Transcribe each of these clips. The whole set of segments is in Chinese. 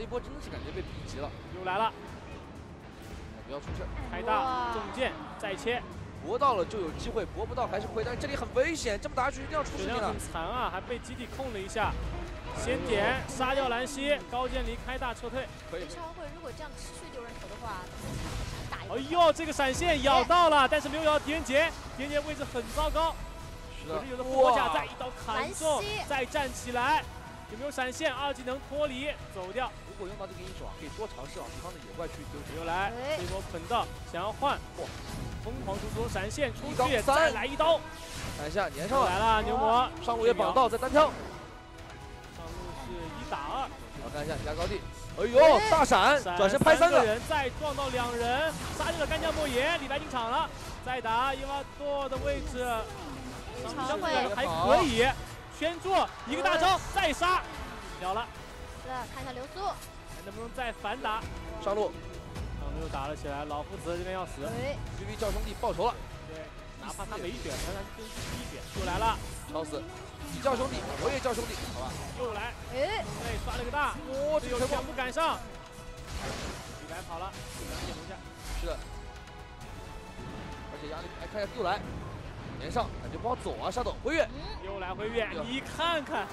这波真的是感觉被逼急了。又来了。不要出事开大中箭再切。搏到了就有机会搏不到还是亏但这里很危险这么打下去一定要出事了很残啊还被基地控了一下。先点杀掉兰溪高渐离开大撤退。可以超会如果这样持续丢人头的话哎呦这个闪现咬到了但是没有咬狄仁杰狄仁杰位置很糟糕。可是有的复甲在一刀砍中再站起来有没有闪现？二技能脱离走掉，如果用到这个英雄啊，可以多尝试往对方的野怪去丢又来。哎。这波捆到，想要换，哇疯狂输出闪现出去，再来一刀，看一下粘上了，来了牛魔，上路也绑到，再单挑。上路是一打二，好，看一下压高地，哎呦，大闪，转身拍三个，个人，再撞到两人，杀掉了干将莫邪，李白进场了，再打伊娃多的位置，超相对会来说还可以，圈住一个大招再杀，了了，是，看一下流苏。还能不能再反打？上路。上路又打了起来，老夫子这边要死，哎，，VV 叫兄弟报仇了，对，哪怕他没血，但他跟第一血又来了，超死，你叫兄弟，我也叫兄弟，好吧？又来，哎，对，刷了个大，哇，这个全部队友全部赶上，李白跑了，杨戬留下，是的，而且压力，哎，看一下又来，连上，感觉不好走啊，沙斗辉月，嗯，又来辉月，你看看，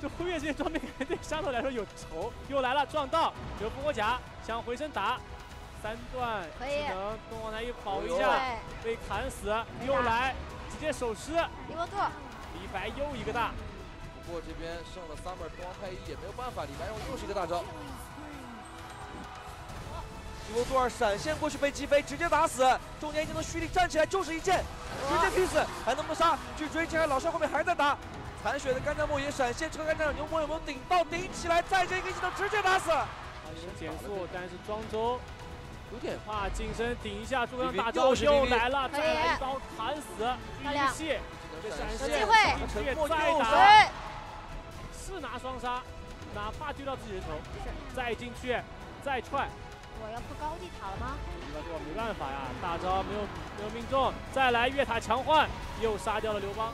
这辉月这些装备对沙头来说有仇，又来了撞到，有复活甲想回身打，三段技能东皇太一跑一哦下，被砍死，又来直接手撕，一波度，李白又一个大，不过这边剩了 Summer 东皇太一也没有办法，李白用又是一个大招。一波多尔闪现过去被击飞，直接打死。中间一技能蓄力站起来就是一剑，直接劈死，还能不能杀？去追进来，老帅后面还在打。残血的干将莫邪闪现，车干将牛魔有没有顶到？顶起来，再接一个技能直接打死。啊有减速，但是庄周有点怕近身顶一下，中央李云大招又是又来了，再来一刀砍死，漂亮预戏这闪有现机会再打。是拿双杀，哪怕丢到自己人头，再进去，再踹，我要破高地塔了吗？那这我没办法呀，大招没有没有命中，再来越塔强换，又杀掉了刘邦。